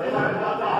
Amen.